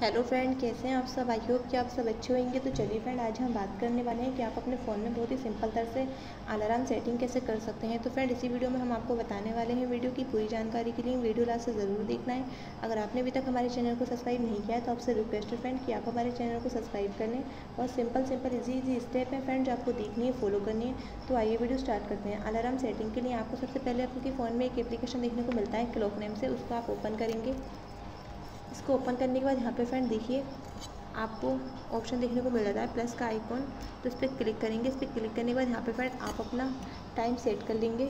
Hello friend कैसे हैं आप सब? आई होप कि आप सब अच्छे होंगे। तो चलिए फ्रेंड आज हम बात करने वाले हैं कि आप अपने फ़ोन में बहुत ही सिंपल तरह से अलार्म सेटिंग कैसे कर सकते हैं। तो फ्रेंड इसी वीडियो में हम आपको बताने वाले हैं वीडियो की पूरी जानकारी के लिए। वीडियो लास्ट से ज़रूर देखना है। अगर आपने अभी तक हमारे चैनल को सब्सक्राइब नहीं किया है तो आपसे रिक्वेस्ट है फ्रेंड कि आप हमारे चैनल को सब्सक्राइब कर लें। और simple simple easy easy step है फ्रेंड जो आपको देखनी है फॉलो करनी है। तो आइए वीडियो स्टार्ट करते हैं। अलार्म सेटिंग के लिए आपको सबसे पहले आपके फ़ोन में एक एप्लीकेशन देखने को मिलता है क्लॉक नेम से। उसको आप ओपन करेंगे। इसको ओपन करने के बाद यहाँ पे फ्रेंड देखिए, आपको ऑप्शन देखने को मिल जाता है, प्लस का आइकॉन। तो इस पर क्लिक करेंगे, इस पर क्लिक करने के बाद यहाँ पे फ्रेंड आप अपना टाइम सेट कर लेंगे।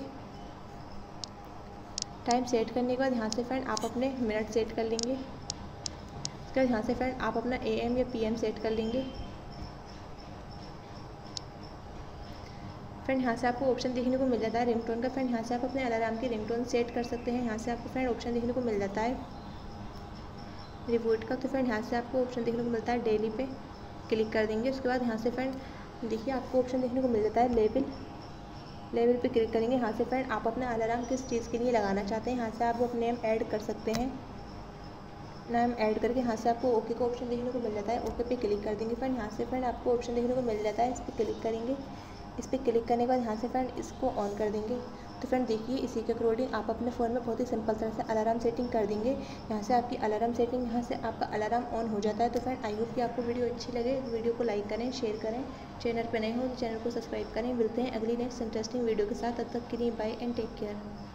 टाइम सेट करने के बाद यहाँ से फ्रेंड आप अपने मिनट सेट कर लेंगे। उसके बाद यहाँ से फ्रेंड आप अपना ए एम या पी एम सेट कर लेंगे। फ्रेंड यहाँ से आपको ऑप्शन देखने को मिल जाता है, रिंगटोन का। फ्रेंड यहाँ से आप अपने अलार्म की रिंगटोन सेट कर सकते हैं, यहाँ से आपको फ्रेंड ऑप्शन देखने को मिल जाता है। रिपोर्ट का तो फ्रेंड यहाँ से आपको ऑप्शन देखने को मिलता है डेली पे। क्लिक कर देंगे, उसके बाद यहाँ से फ्रेंड देखिए आपको ऑप्शन देखने को मिल जाता है लेवल लेवल पे क्लिक करेंगे, यहाँ से फ्रेंड आप अपना अलार्म किस चीज़ के लिए लगाना चाहते हैं, यहाँ से आप नेम ऐड कर सकते हैं। नाम ऐड करके यहाँ से आपको ओके का ऑप्शन देखने को मिल जाता है ओके पे क्लिक कर देंगे फ्रेंड यहाँ से फ्रेंड आपको ऑप्शन देखने को मिल जाता है, इस पर क्लिक करेंगे। इस पर क्लिक करने के बाद यहाँ से फ्रेंड इसको ऑन कर देंगे। तो फ्रेंड देखिए, इसी के अकॉर्डिंग आप अपने फ़ोन में बहुत ही सिंपल तरह से अलार्म सेटिंग कर देंगे। यहाँ से आपकी अलार्म सेटिंग यहाँ से आपका अलार्म ऑन हो जाता है। तो फ्रेंड आई होप कि आपको वीडियो अच्छी लगे। वीडियो को लाइक करें शेयर करें। चैनल पर नए हो तो चैनल को सब्सक्राइब करें। मिलते हैं अगली नेक्स्ट इंटरेस्टिंग वीडियो के साथ। तब तक के लिए बाय एंड टेक केयर